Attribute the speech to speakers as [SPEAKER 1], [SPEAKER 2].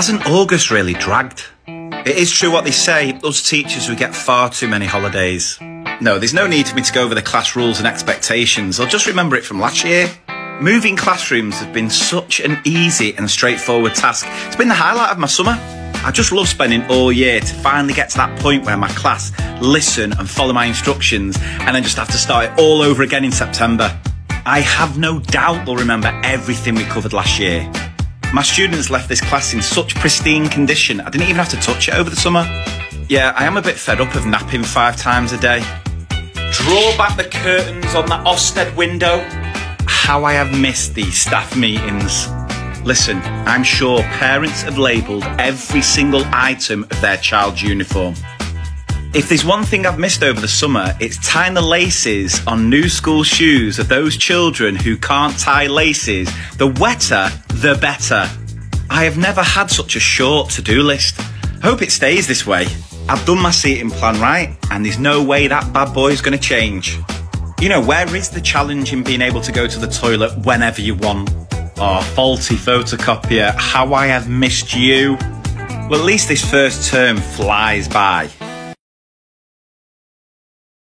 [SPEAKER 1] Hasn't August really dragged? It is true what they say, us teachers we get far too many holidays. No, there's no need for me to go over the class rules and expectations. I'll just remember it from last year. Moving classrooms has been such an easy and straightforward task. It's been the highlight of my summer. I just love spending all year to finally get to that point where my class listen and follow my instructions and then just have to start it all over again in September. I have no doubt they'll remember everything we covered last year. My students left this class in such pristine condition, I didn't even have to touch it over the summer. Yeah, I am a bit fed up of napping five times a day. Draw back the curtains on that Ofsted window. How I have missed these staff meetings. Listen, I'm sure parents have labelled every single item of their child's uniform. If there's one thing I've missed over the summer, it's tying the laces on new school shoes of those children who can't tie laces. The wetter, the better. I have never had such a short to do list. Hope it stays this way. I've done my seating plan right, and there's no way that bad boy's gonna change. You know, where is the challenge in being able to go to the toilet whenever you want? Oh, faulty photocopier, how I have missed you. Well, at least this first term flies by.